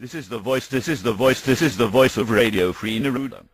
This is the voice, this is the voice, this is the voice of Radio Free Neruda.